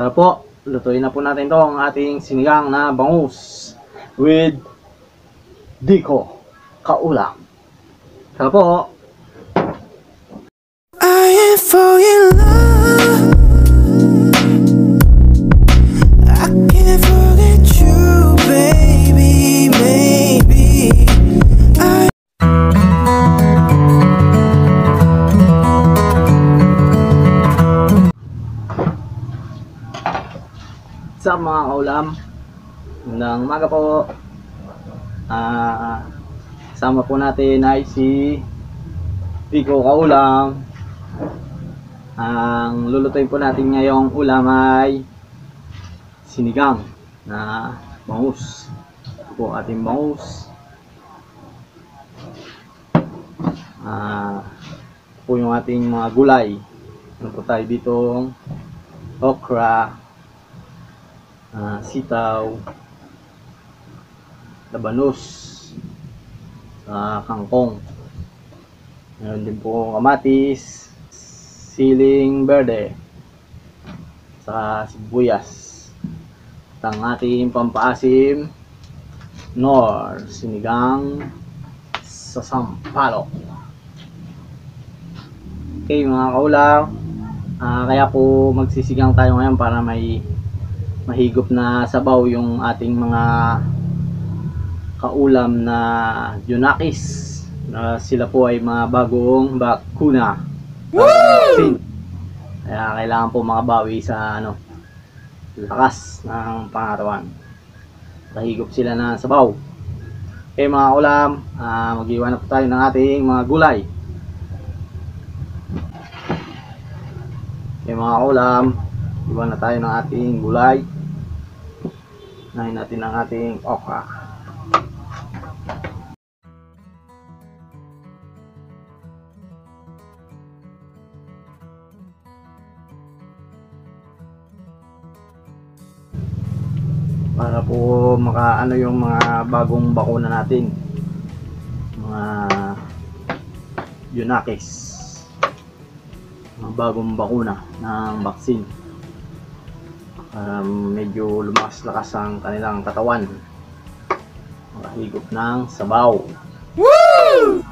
Tara po, lutuin na po natin to ang ating sinigang na bangus with Diko Kaulam. Tara po. I am falling in love. Mga kaulam ng umaga po. Ah sama po natin ay si Pico Kaulam. Ang lulutuin po natin ngayong ulam ay sinigang na bangus. Ito po ating bangus. Ah po yung ating mga gulay. Ano po tayo ditong okra ah, sitaw, labanos, ah, kangkong. Meron din po kamatis, siling berde, sa sibuyas. At ang ating pampaasim, nor, sinigang sa sampalok. Okay mga kaulam, ah, kaya po magsisigang tayo ngayon para may mahigop na sabaw yung ating mga kaulam na Junakis na sila po ay mga bagong bakuna. Vaccine kaya kailangan po makabawi sa ano lakas ng pangatawan. Mahigop sila na sabaw. Okay mga kaulam ah, mag-iwan na po tayo ng ating mga gulay. Okay mga kaulam iwan na tayo ng ating gulay Nahin natin ang ating okra. Para po makaano yung mga bagong bakuna natin. Mga Unakis. Mga bagong bakuna ng vaccine um, medyo lumakas-lakas ang kanilang katawan. Makahigop ng sabaw. Ating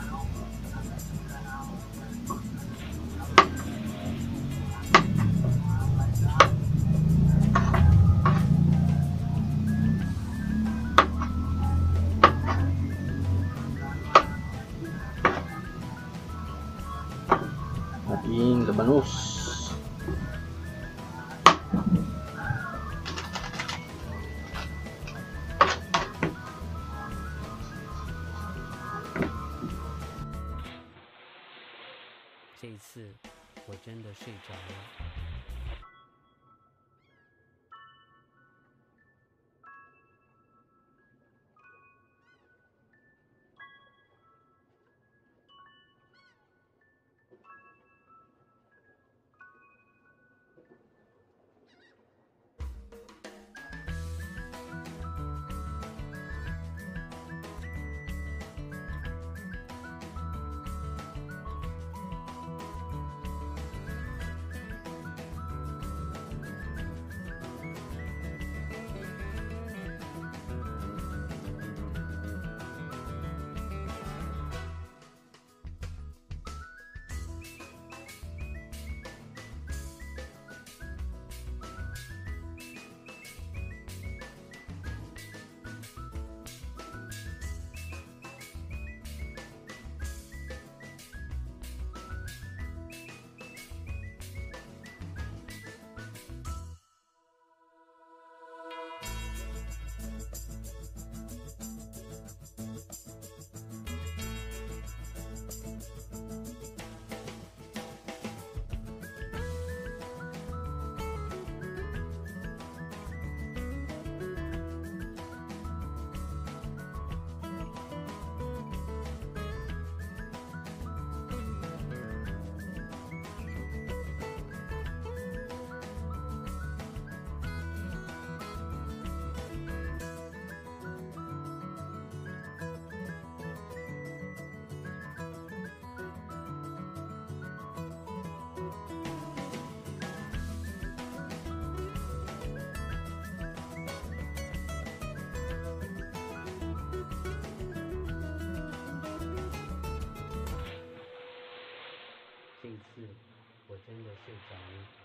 真的睡着了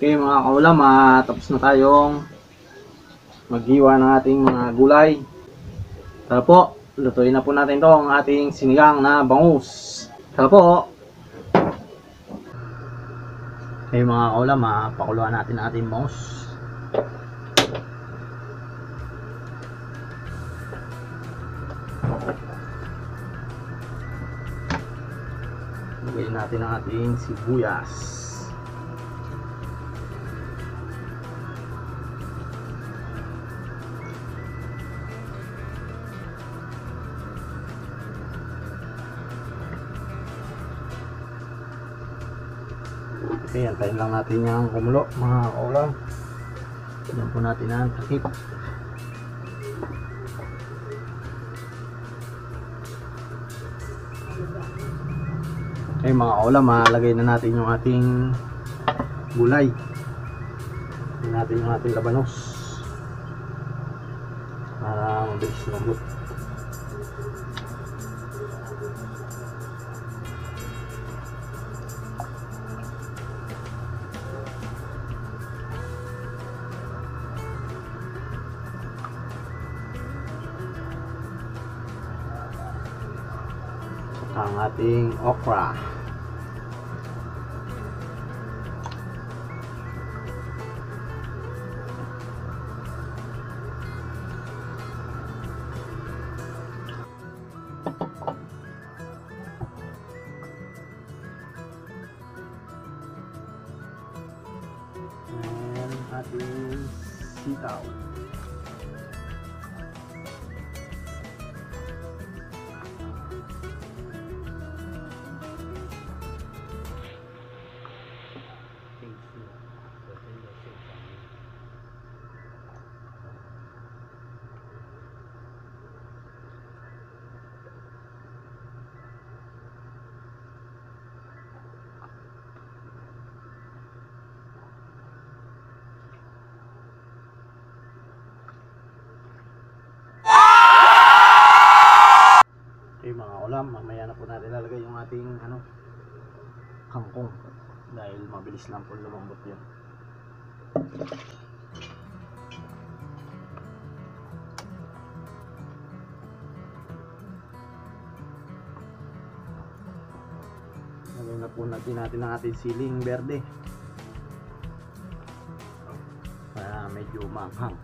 Okay mga kaulam, ah, tapos na tayong maghiwa ng ating mga gulay. Tara po, lutuin na po natin to ang ating sinigang na bangus. Tara po! Okay mga kaulam, pakuluan natin ang ating bangus. Lagyan natin ang ating sibuyas. Okay, antayin lang natin yung kumulo, mga kaulam. Tignan po natin ang takip. Okay, mga kaulam, malagay na natin yung ating gulay. Lagyan natin yung ating labanos. Para mabilis lumabot. Ang ating okra. Ulam, mamaya na po natin lalagay yung ating ano, kangkong. Dahil mabilis lang po lumambot yan. Lagay na po natin natin ang ating siling berde. Para medyo manghang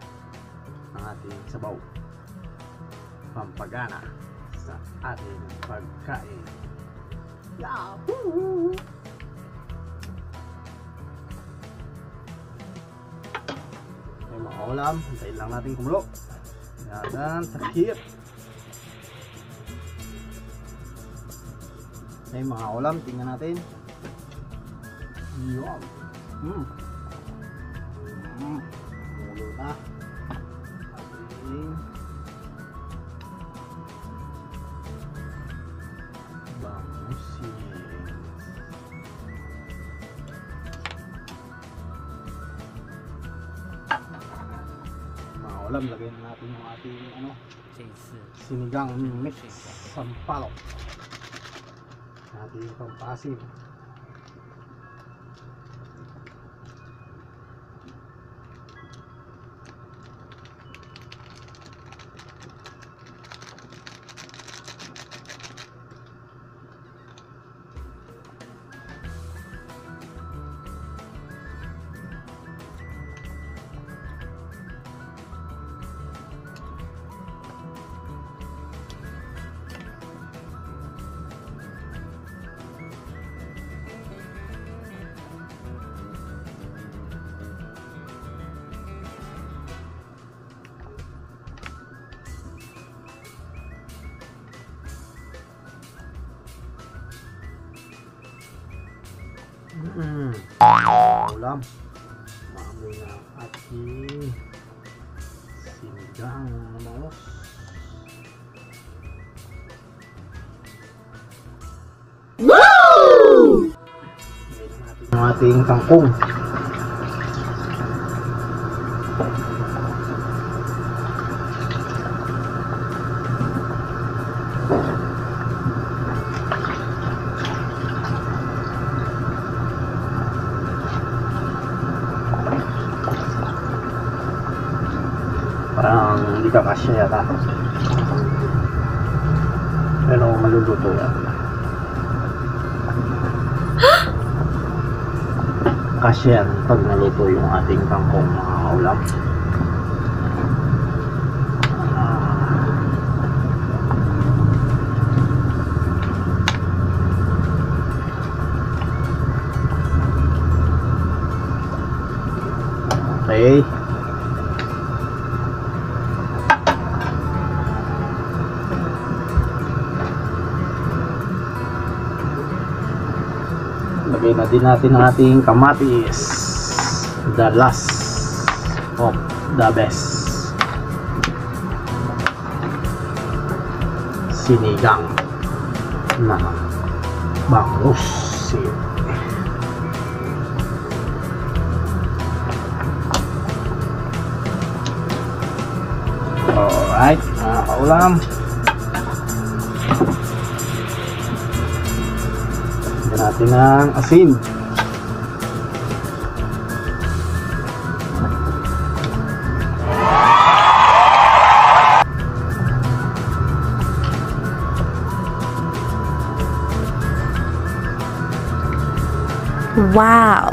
ang ating sabaw. Pampagana sa ating pagkain. Yahoo! Okay mga ulam, hintayin lang natin kumulo. Yan, takip. Okay mga ulam, tingnan natin. Yum. Mm. 这一次。是让我们很霸道，拿第一份八星。Mm. Ulam. Maamoy na ang ating sinigang. Lagyan natin yung ating kangkong. Hindi ka kasya yata. Pero maluluto yan. Kasya yan pag naluto yung ating kangkong mga kaulam. Lagay na din natin ang ating kamatis. The last of the best. Sinigang na bangus. Alright, mga kaulam. Natin ng asin. Wow.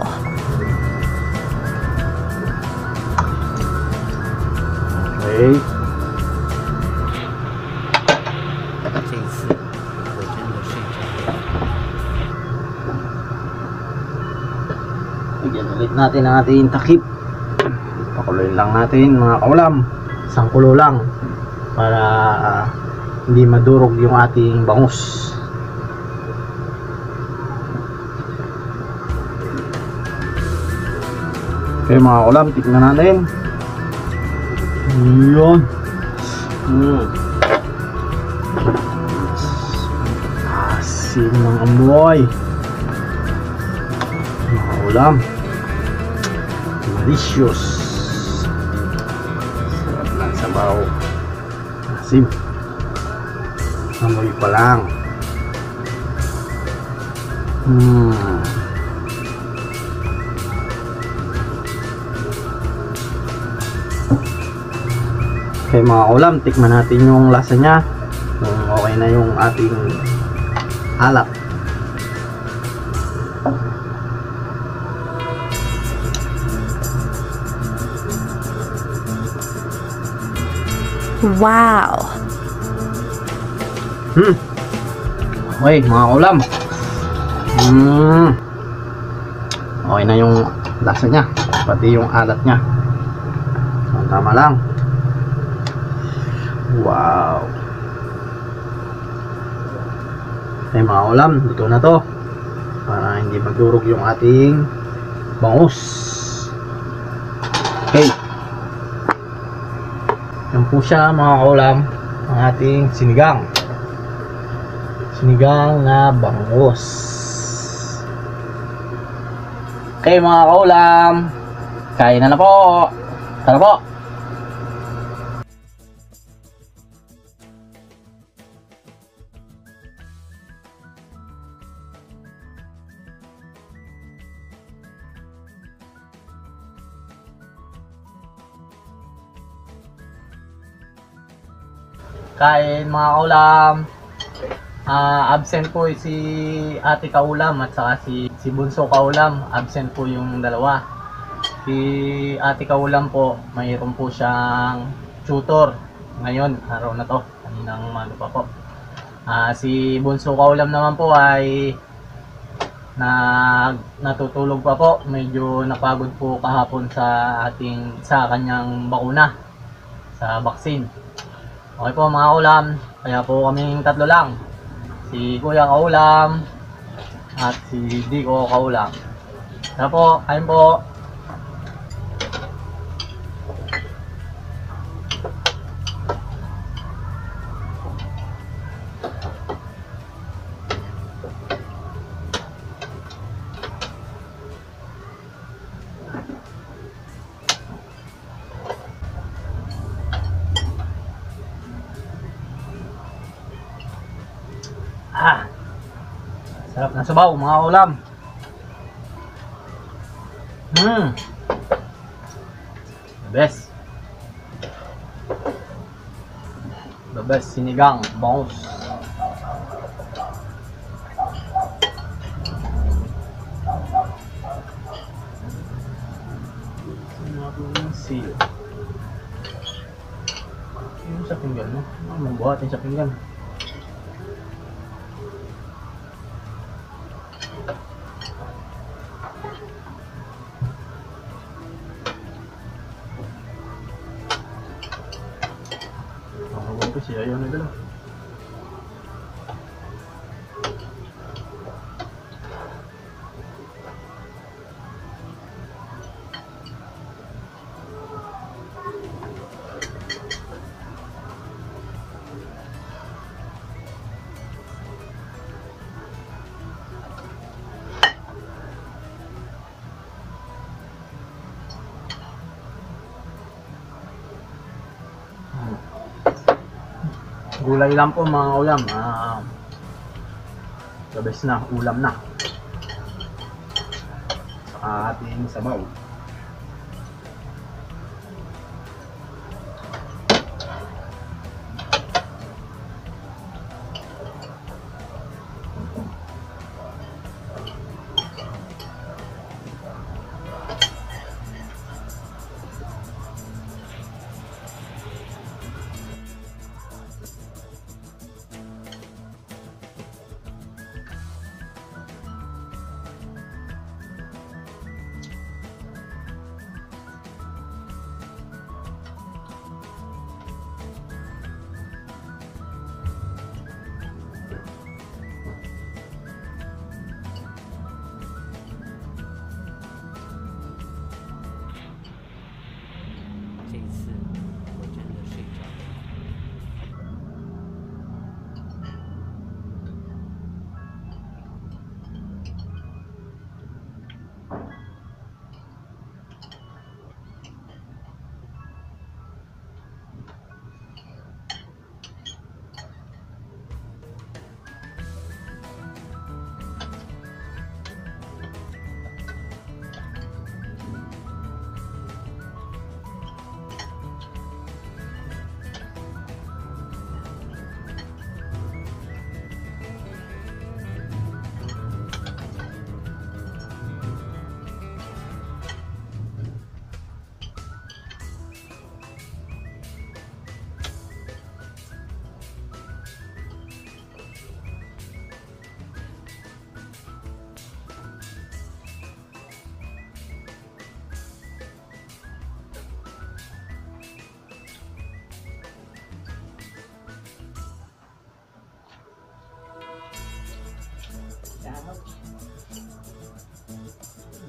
Natin ang ating takip. Pakuloyin lang natin mga kaulam. Isang kulo lang. Para ah, hindi madurog yung ating bangus. Okay mga kaulam, tignan natin. Yun. Mm. Asin ng amoy. Mga ulam. Delicious. Sarap ng sabaw. Asim. Amoy pa lang. Hmm. Okay mga ulam, tikman natin yung lasa niya. Kung okay na yung ating alap. Wow. Hmm. Okay, mga kaulam. Hmm. Okay na yung lasa niya. Pati yung alat niya. So, tama lang. Wow. Okay, mga kaulam. Luto na to. Para hindi magdurog yung ating bangus. Okay. Po siya mga kaulam. Ang ating sinigang sinigang na bangus. Okay mga kaulam, kain na na po. Tara po. Kain mga kaulam. Ah, absent po si Ate Kaulam at saka si si Bunso Kaulam. Absent po yung dalawa. Si Ate Kaulam po, mayroon po siyang tutor ngayon, araw na to. Kaninang ano pa po. Ah, si Bunso Kaulam naman po ay na natutulog pa po. Medyo napagod po kahapon sa ating sa kanyang bakuna sa vaccine. Okay po mga kaulam, kaya po kaming tatlo lang. Si Kuya Kaulam at si Dico Kaulam. Kaya po, kain po. Na sabaw mga kaulam. Hmm. The best. The best sinigang, bangus. Seal. Yung sa pinggan mo. Ano mong buhatin sa pinggan? Nakawag Gulay lang po mga ulam. Ah, the na, ulam na. Sa ating sabaw.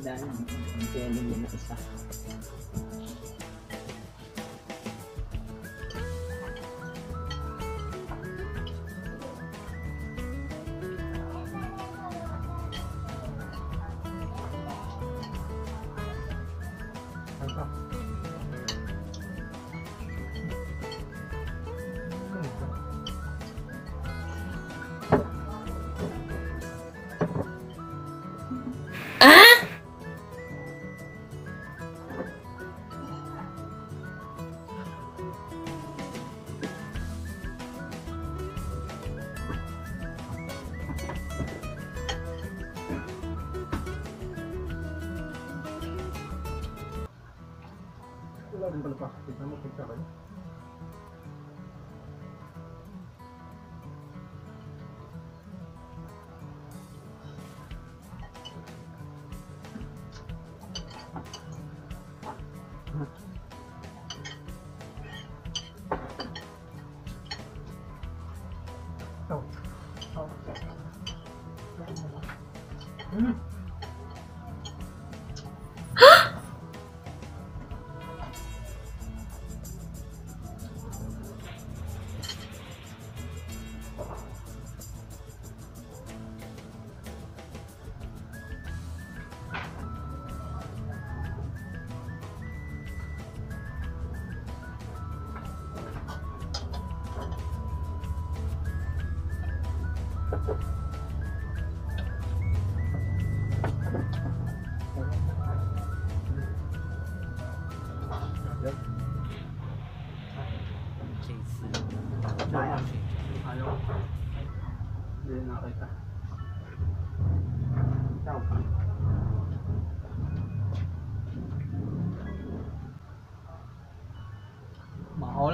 Dahil ang pwede mo na isa.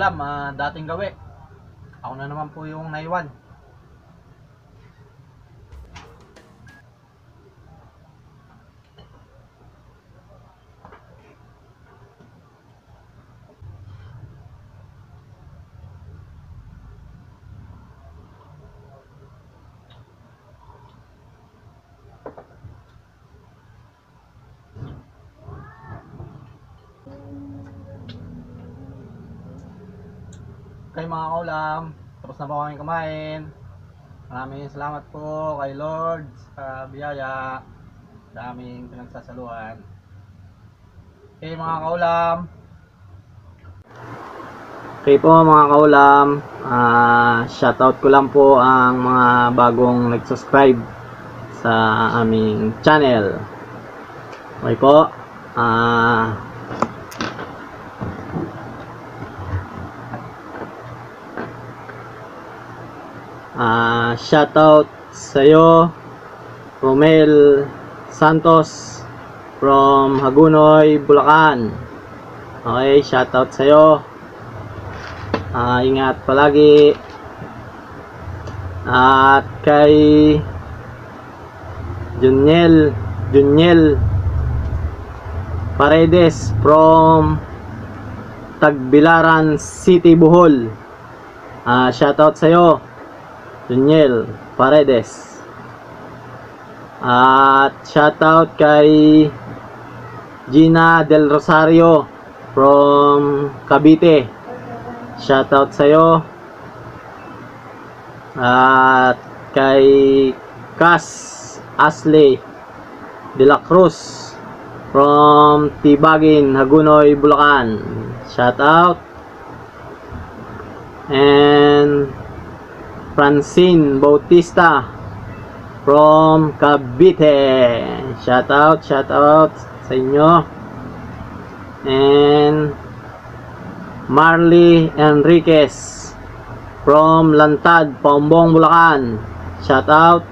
Ulam, ah, dating gawi. Ako na naman po yung naiwan. Mga kaulam. Tapos na po kami kumain. Maraming salamat po kay Lord sa biyaya. Daming pinagsasaluhan. Okay mga kaulam. Okay po mga kaulam. Ah, shoutout ko lang po ang mga bagong nag-subscribe sa aming channel. Okay po. Ah, Ah, shoutout sa iyo Romel Santos from Hagunoy, Bulacan. Okay, shoutout sa iyo. Ah, ingat palagi. At kay Juniel Juniel Paredes from Tagbilaran City, Bohol. Ah, shoutout sa Daniel Paredes. At shoutout kay Gina Del Rosario from Cavite. Shoutout sa iyo. At kay Cas Ashley De La Cruz from Tibagin, Hagunoy, Bulacan. Shoutout. And Francine Bautista from Cavite. Shout out, shout out sa inyo. And Marley Enriquez from Lantad, Paumbong, Bulacan. Shout out.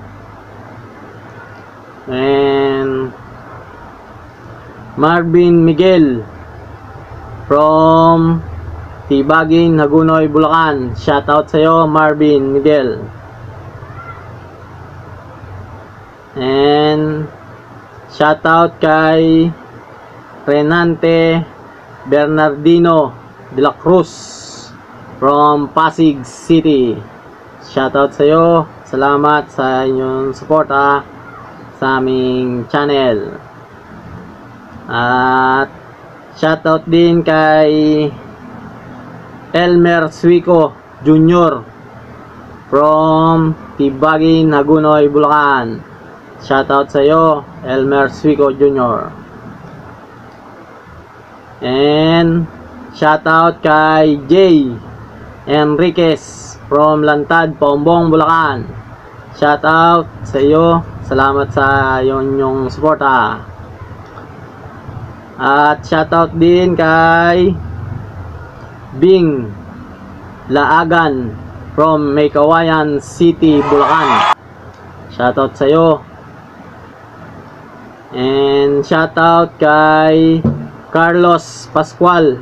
And Marvin Miguel from Tibagin, Hagunoy, Bulacan. Shoutout sa'yo, Marvin Miguel. And shoutout kay Renante Bernardino de la Cruz from Pasig City. Shoutout sa'yo. Salamat sa inyong suporta sa aming channel. At shoutout din kay Elmer Suico Jr. from Tibagin, Hagunoy, Bulacan. Shoutout sa iyo, Elmer Suico Jr. And shoutout kay Jay Enriquez from Lantad, Paumbong, Bulacan. Shoutout sa iyo. Salamat sa yung, yung suporta. At shoutout din kay Bing Laagan from Maykawayan City, Bulacan. Shoutout sa iyo. And shoutout kay Carlos Pascual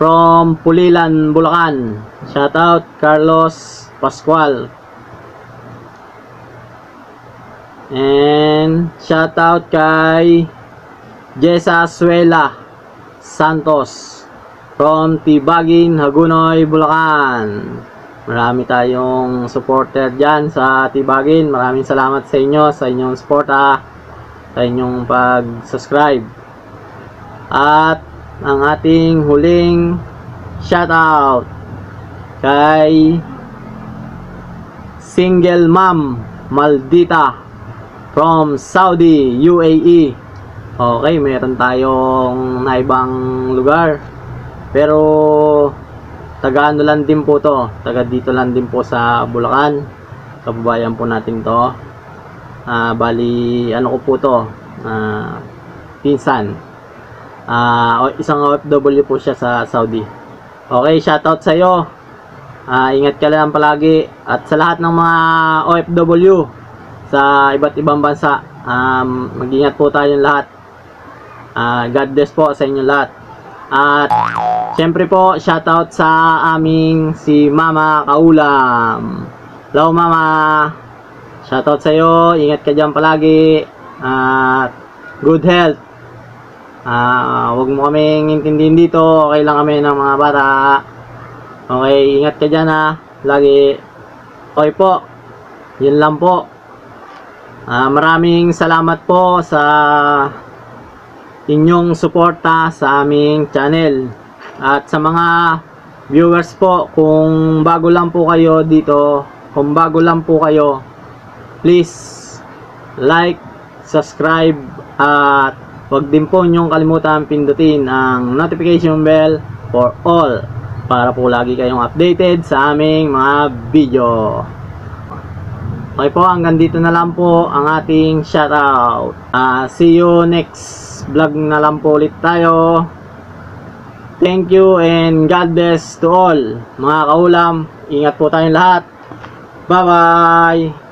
from Pulilan, Bulacan. Shout out Carlos Pascual. And shout out kay Jessa Suela Santos from Tibagin, Hagunoy, Bulacan. Marami tayong supporter dyan sa Tibagin. Maraming salamat sa inyo, sa inyong suporta, sa inyong pag-subscribe. At ang ating huling shoutout kay Single Mom Maldita from Saudi, UAE. Okay, meron tayong naibang lugar. Pero taga ano lang din po to. Taga dito lang din po sa Bulacan. Kababayan po natin to. Ah, bali ano ko po to. Ah, pinsan. O- isang OFW po siya sa Saudi. Okay, shoutout sa iyo. Ah, ingat ka lang palagi at sa lahat ng mga OFW sa iba't ibang bansa, um, mag-ingat po tayong lahat. Ah, God bless po sa inyo lahat. At syempre po, shoutout sa aming si Mama Kaulam. Hello Mama. Shoutout sa iyo. Ingat ka diyan palagi. At good health. Ah, wag mo kaming intindihin dito. Okay lang kami ng mga bata. Okay, ingat ka diyan ha. Lagi. Okay po. Yun lang po. Ah, maraming salamat po sa inyong suporta sa aming channel. At sa mga viewers po, kung bago lang po kayo dito, kung bago lang po kayo, please like, subscribe, at huwag din po niyong kalimutan pindutin ang notification bell for all para po lagi kayong updated sa aming mga video. Okay po, hanggang dito na lang po ang ating shoutout. Ah, see you vlog na lang po ulit tayo. Thank you and God bless to all. Mga kaulam, ingat po tayong lahat. Bye-bye!